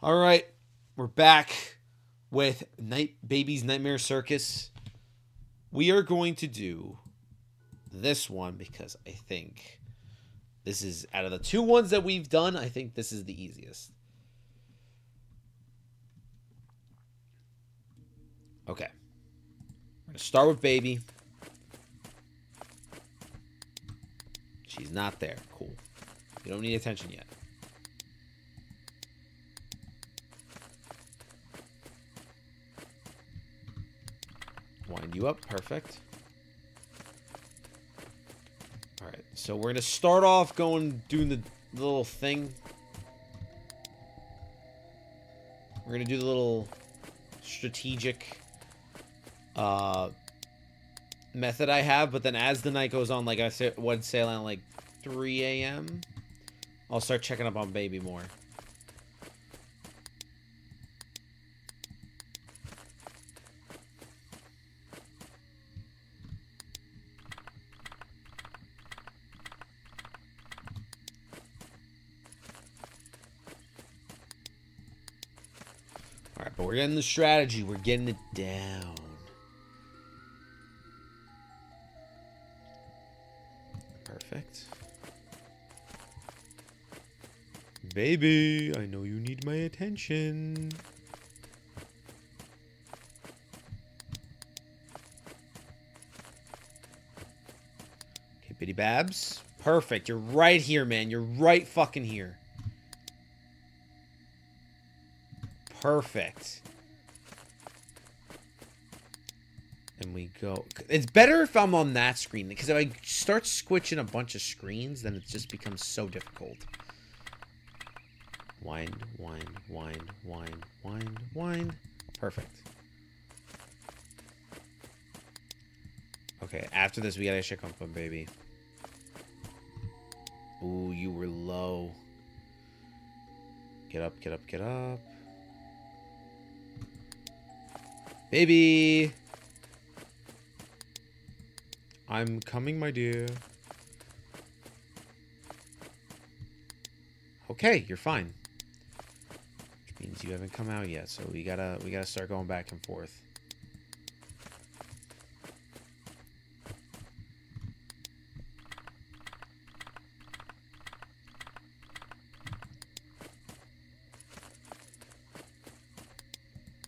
All right, we're back with Night Baby's Nightmare Circus. We are going to do this one because I think this is out of the two ones that we've done, I think this is the easiest. Okay. We're going to start with Baby. She's not there. Cool. You don't need attention yet. Wind you up. Perfect. Alright, so we're going to start off going, doing the little thing. We're going to do the little strategic uh, method I have, but then as the night goes on, like I said, would say around like 3 a.m., I'll start checking up on baby more. Alright, but we're getting the strategy. We're getting it down. Perfect. Baby, I know you need my attention. Okay, Bitty Babs. Perfect. You're right here, man. You're right fucking here. Perfect. And we go. It's better if I'm on that screen because if I start switching a bunch of screens, then it just becomes so difficult. Wind, wind, wind, wind, wind, wind. Perfect. Okay, after this, we gotta check on Fun Baby. Ooh, you were low. Get up, get up, get up. Baby! I'm coming, my dear. Okay, you're fine. Which means you haven't come out yet, so we gotta we gotta start going back and forth.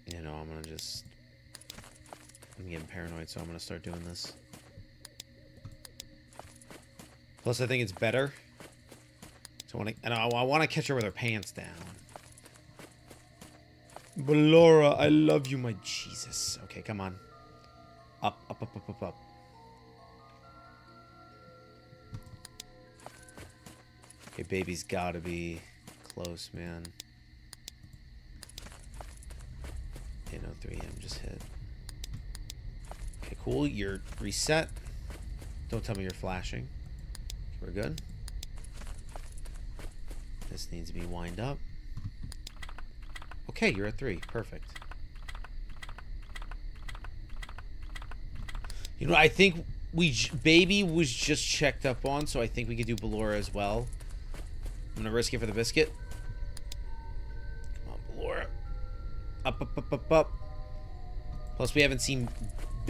You know, I'm gonna just I'm so I'm gonna start doing this. Plus, I think it's better. So I want to, and I, I want to catch her with her pants down. Ballora, I love you, my Jesus. Okay, come on. Up, up, up, up, up, up. Okay, baby's gotta be close, man. Okay, no 3M just hit. Cool. You're reset. Don't tell me you're flashing. We're good. This needs to be wind up. Okay, you're at three. Perfect. You know, I think we baby was just checked up on, so I think we could do Ballora as well. I'm gonna risk it for the biscuit. Come on, Ballora. Up, up, up, up, up. Plus, we haven't seen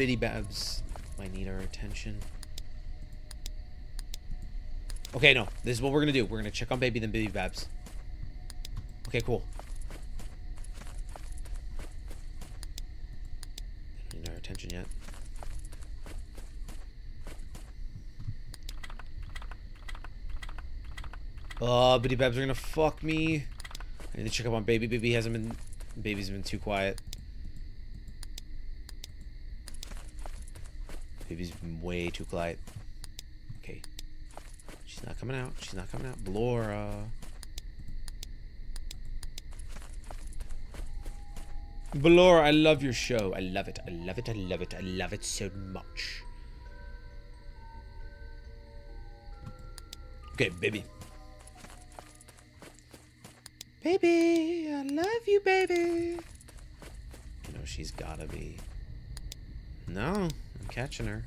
Bitty Babs. Might need our attention. Okay, no. This is what we're gonna do. We're gonna check on baby, then baby babs. Okay, cool. They don't need our attention yet. Uh, oh, bitty babs are gonna fuck me. I need to check up on baby. Baby hasn't been. Baby's been too quiet. Baby's way too quiet. Okay. She's not coming out. She's not coming out. Ballora. Ballora, I love your show. I love it. I love it. I love it. I love it so much. Okay, baby. Baby, I love you, baby. You know, she's gotta be. No, catching her.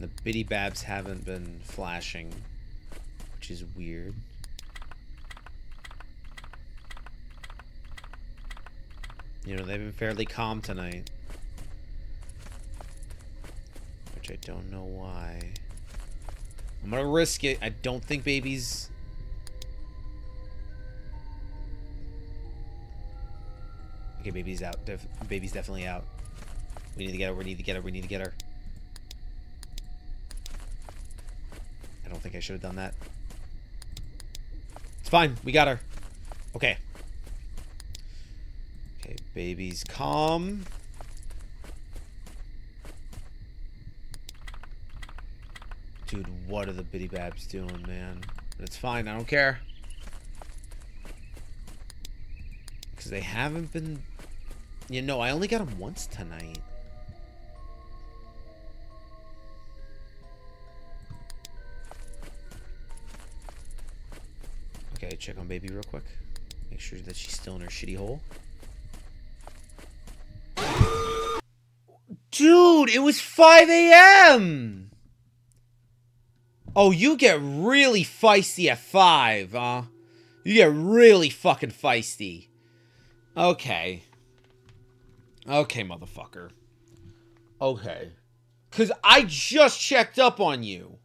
The bitty babs haven't been flashing, which is weird. You know, they've been fairly calm tonight. Which I don't know why. I'm gonna risk it. I don't think babies. Okay, baby's out. Def baby's definitely out. We need to get her. We need to get her. We need to get her. I don't think I should have done that. It's fine. We got her. Okay. Okay, baby's calm. Dude, what are the bitty babs doing, man? But it's fine. I don't care. Because they haven't been... You know, I only got them once tonight. Okay, check on baby real quick. Make sure that she's still in her shitty hole. Dude, it was 5 a.m. Oh, you get really feisty at 5, huh? You get really fucking feisty. Okay. Okay, motherfucker. Okay. Because I just checked up on you.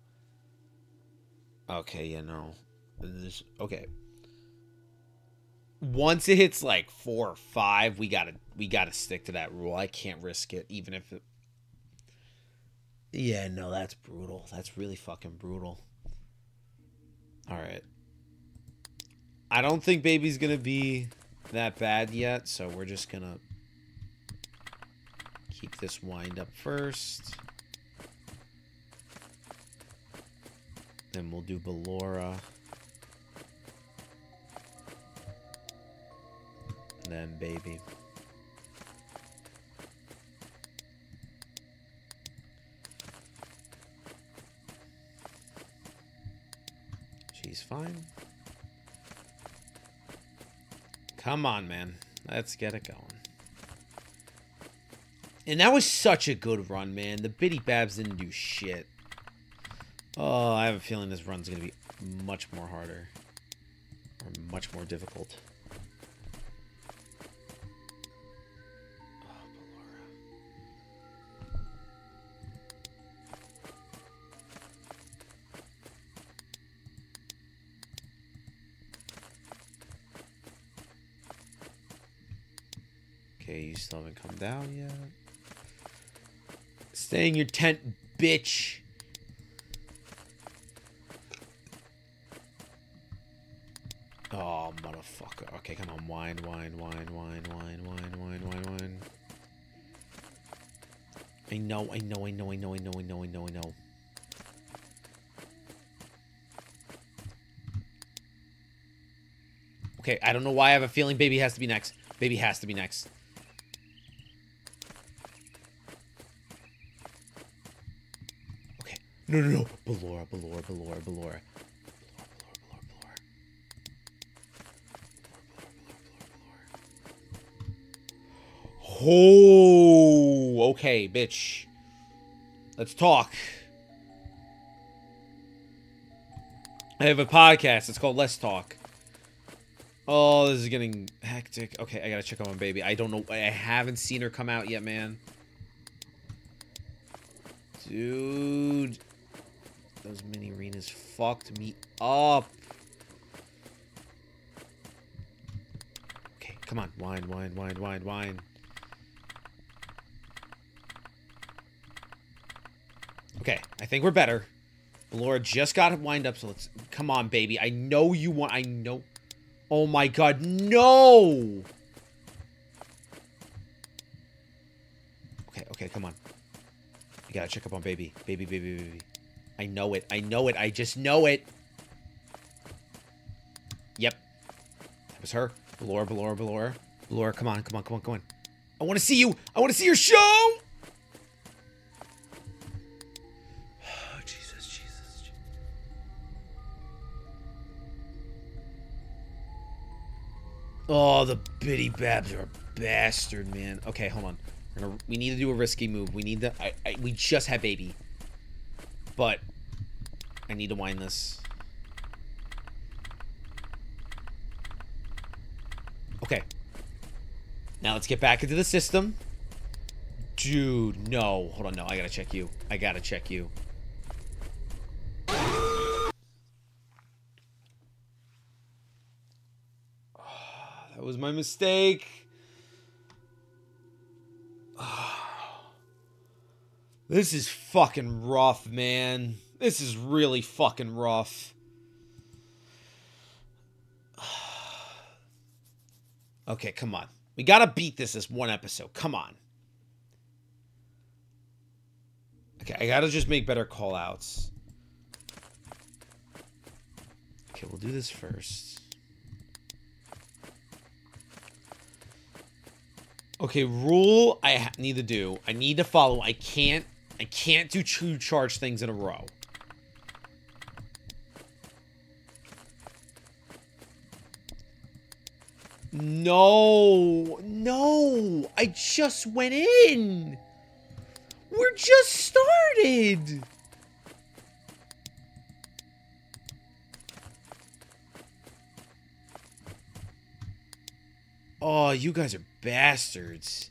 Okay, you know. This, okay. Once it hits like four or five, we gotta we gotta stick to that rule. I can't risk it, even if it. Yeah, no, that's brutal. That's really fucking brutal. All right. I don't think baby's gonna be that bad yet, so we're just gonna keep this wind up first. Then we'll do Ballora. And then baby. She's fine. Come on, man. Let's get it going. And that was such a good run, man. The Bitty Babs didn't do shit. Oh, I have a feeling this run's going to be much more harder. Or much more difficult. Okay, you still haven't come down yet. Stay in your tent, bitch. Oh, motherfucker. Okay, come on. Wine, wine, wine, wine, wine, wine, wine, wine, wine. I know, I know, I know, I know, I know, I know, I know, I know. Okay, I don't know why I have a feeling baby has to be next. Baby has to be next. Okay. No, no, no. Ballora, Ballora, Ballora, Ballora. Oh, okay, bitch. Let's talk. I have a podcast. It's called Let's Talk. Oh, this is getting hectic. Okay, I gotta check on my baby. I don't know. I haven't seen her come out yet, man. Dude. Those Minireenas fucked me up. Okay, come on. Wine, wine, wine, wine, wine. Okay, I think we're better. Laura just got it wind up, so let's... Come on, baby. I know you want... I know... Oh my god, no! Okay, okay, come on. You gotta check up on baby. Baby, baby, baby. I know it. I know it. I just know it. Yep. That was her. Ballora, Ballora, Ballora. Ballora, come on, come on, come on, come on. I want to see you. I want to see your show! Oh, Jesus, Jesus. Je- Oh, the bitty babs are a bastard, man. Okay, hold on. Gonna, we need to do a risky move. We need to... I, I, we just had baby. But I need to wind this. Okay. Now let's get back into the system. Dude, no. Hold on, no. I gotta check you. I gotta check you. that was my mistake. This is fucking rough, man. This is really fucking rough. okay, come on. We gotta beat this this one episode. Come on. Okay, I gotta just make better callouts. Okay, we'll do this first. Okay, rule I need to do. I need to follow. I can't I can't do two charge things in a row. No, no, I just went in. We're just started. Oh, you guys are bastards.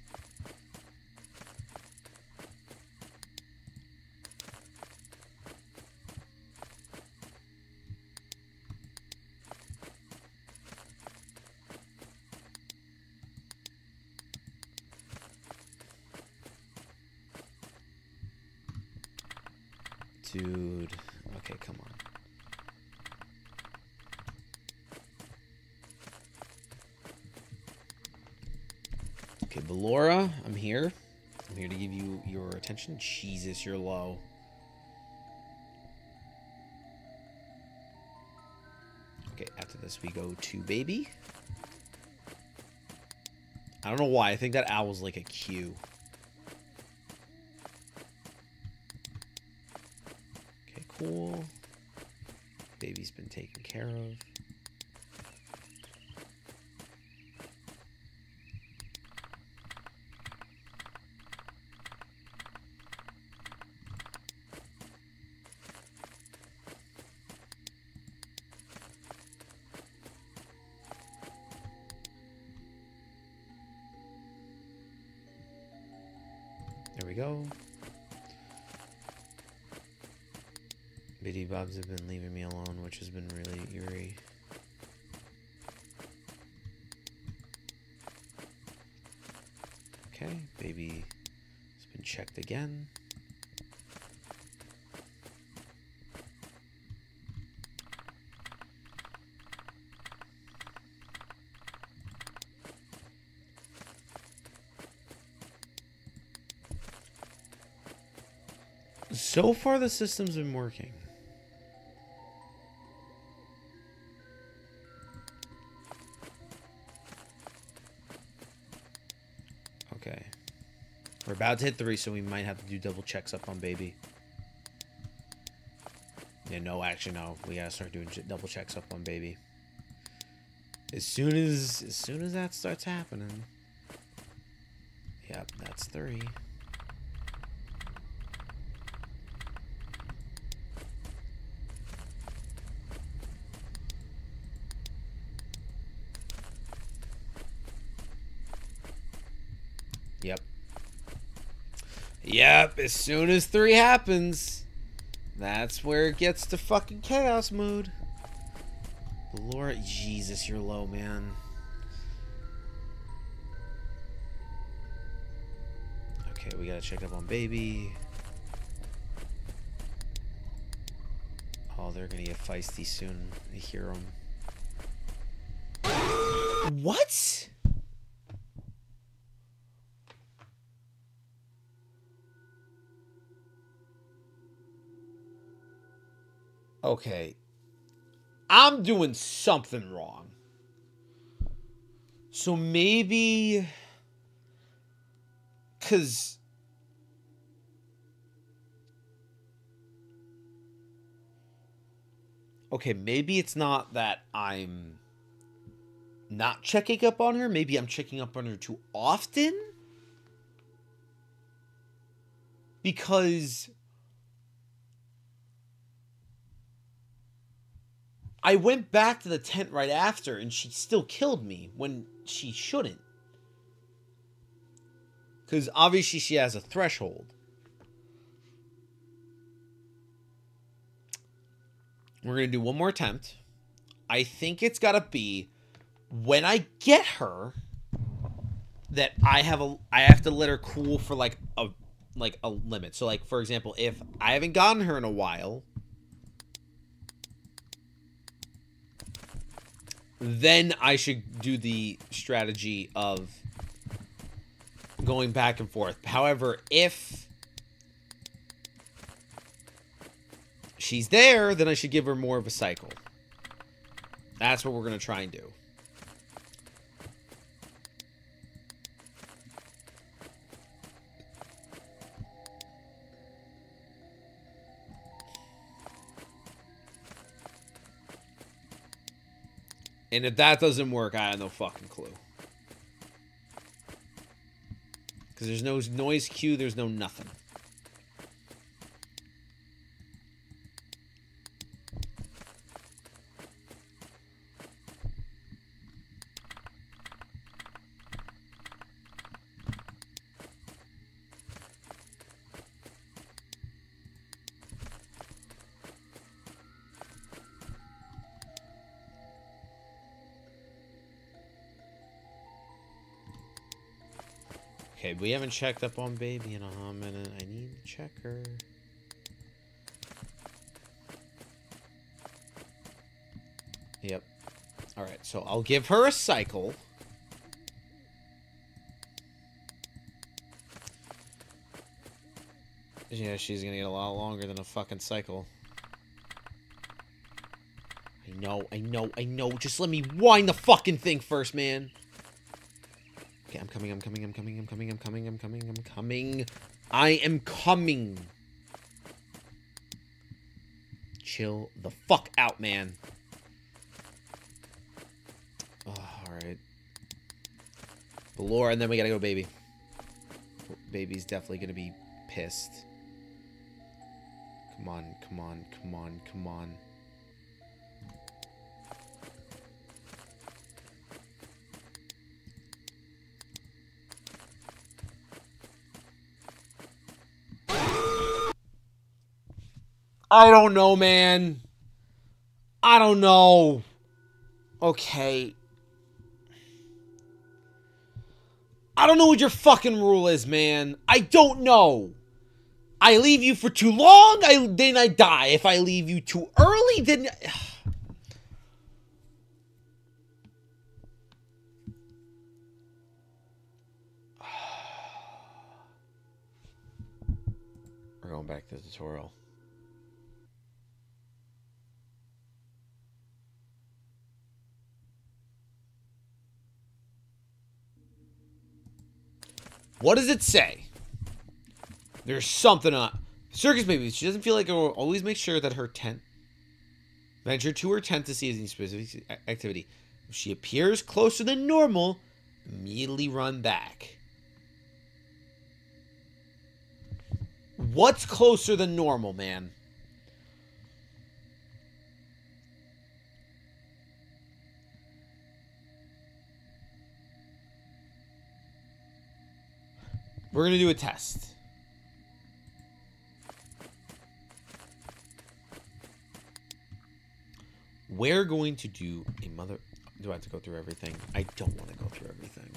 Dude. Okay, come on. Okay, Ballora, I'm here. I'm here to give you your attention. Jesus, you're low. Okay, after this we go to Baby. I don't know why. I think that owl's like a Q. Baby's been taken care of. Bobs have been leaving me alone, which has been really eerie. Okay, baby has been checked again. So far, the system's been working. About to hit three, so we might have to do double checks up on baby. Yeah, no, actually, no. We gotta start doing double checks up on baby. As soon as, as soon as that starts happening. Yep, that's three. Yep. Yep, as soon as three happens, that's where it gets to fucking chaos mode. Laura, Jesus, you're low, man. Okay, we gotta check up on baby. Oh, they're gonna get feisty soon. I hear them. What? Okay, I'm doing something wrong. So maybe cuz Okay, maybe it's not that I'm not checking up on her, maybe I'm checking up on her too often. Because I went back to the tent right after and she still killed me when she shouldn't. Because obviously she has a threshold. We're going to do one more attempt. I think it's got to be when I get her that I have a I have to let her cool for like a like a limit. So like for example, if I haven't gotten her in a while, then I should do the strategy of going back and forth. However, if she's there, then I should give her more of a cycle. That's what we're going to try and do. And if that doesn't work, I have no fucking clue. Because there's no noise cue, there's no nothing. We haven't checked up on baby in a minute. I need to check her. Yep. Alright, so I'll give her a cycle. Yeah, she's gonna get a lot longer than a fucking cycle. I know, I know, I know. Just let me wind the fucking thing first, man. Okay, I'm coming, I'm coming, I'm coming, I'm coming, I'm coming, I'm coming, I'm coming. I am coming. Chill the fuck out, man. Oh, Alright. Laura, and then we gotta go baby. Baby's definitely gonna be pissed. Come on, come on, come on, come on. I don't know, man. I don't know. Okay. I don't know what your fucking rule is, man. I don't know. I leave you for too long, I then I die. If I leave you too early, then We're going back to the tutorial. What does it say? There's something on. Circus baby. She doesn't feel like it will always make sure that her tent. Venture to her tent to see any specific activity. If she appears closer than normal, immediately run back. What's closer than normal, man? We're going to do a test. We're going to do a mother... Do I have to go through everything? I don't want to go through everything.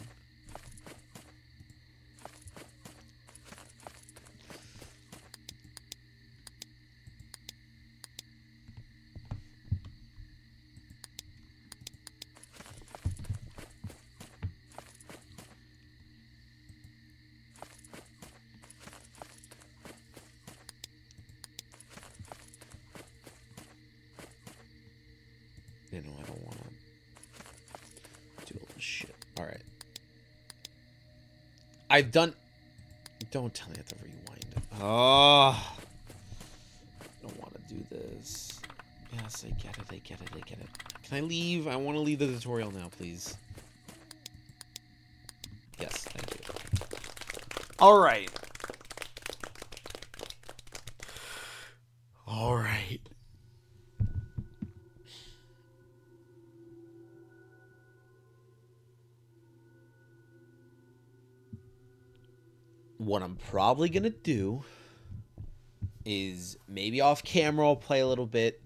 You know, I don't want to do all this shit. Alright. I've done... Don't tell me I have to rewind it. Oh. I don't want to do this. Yes, I get it, I get it, I get it. Can I leave? I want to leave the tutorial now, please. Yes, thank you. Alright. Alright. What I'm probably gonna do is maybe off camera I'll play a little bit,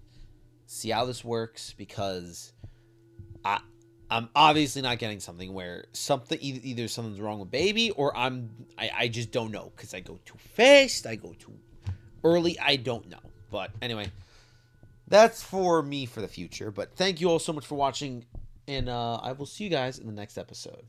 see how this works because I I'm obviously not getting something where something either, something's wrong with baby or I'm I, I just don't know because I go too fast, I go too early, I don't know. But anyway, that's for me for the future. But thank you all so much for watching, and uh, I will see you guys in the next episode.